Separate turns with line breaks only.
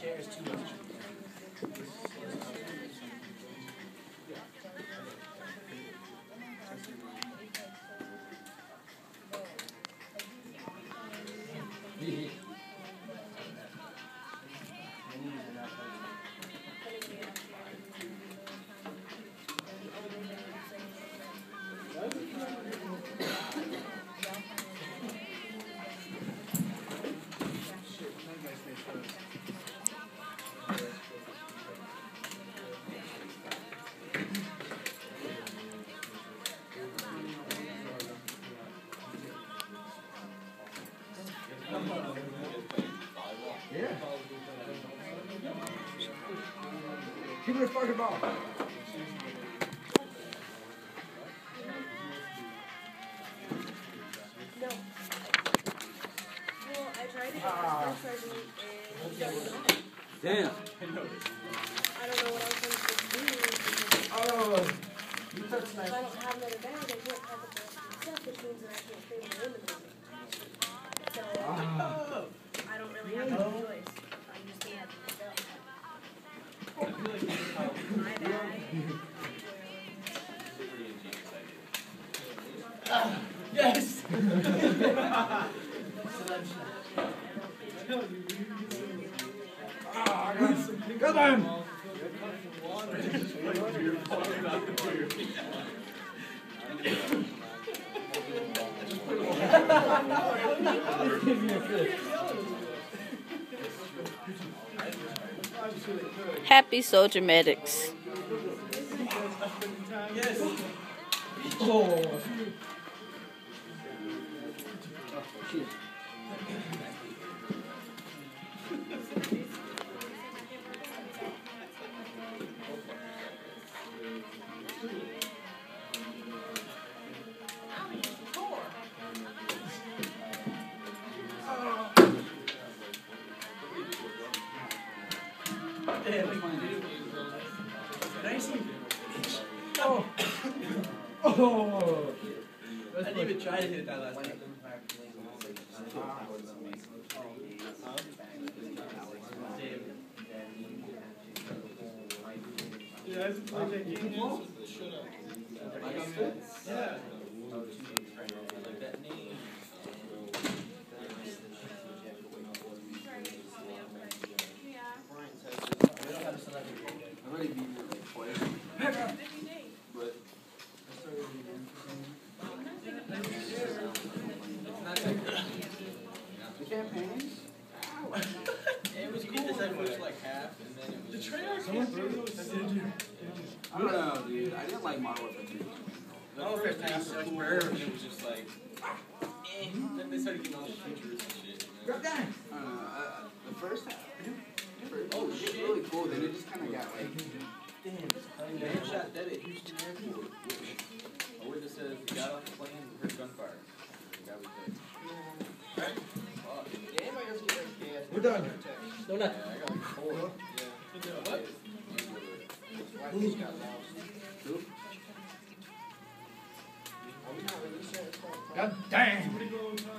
shares too much.
Yeah. Give me the fucking ball.
No. Well, I tried it
Ah.
as first sergeant and he.
Damn.
I don't know what else I'm supposed to do
Oh. You touched
if
my.
I don't have another bag, I can't pack up the rest of the stuff, which means that I can't stay in the room with me. So
Ah.
I don't really have any choice. I'm just gonna have to myself. My bag.
Yes!
Ah, I got some. Come on. Give me a fish.
Happy Soldier Medics.
Yes!
Oh. Oh. Oh.
I didn't even try to hit that last time. Yeah, I that game. Yeah.
I've already beaten it like twice. But the campaigns.
It was cool. This first like half, and then it was. The trailer came
I don't know, dude. I didn't like Modern Warfare 2.
The first half was cool, and it was just like. Eh. Then they started getting all the features and shit. you know?
God damn.
I don't know. Uh, the first half. Oh shit! Really cool. Then it just kind of got like.
Damn. Man shot dead at Houston Airport. A witness says he got off the plane and heard gunfire. The guy was dead. Fuck.
We're done.
No, not. Yeah, I got like four. Yeah.
God damn.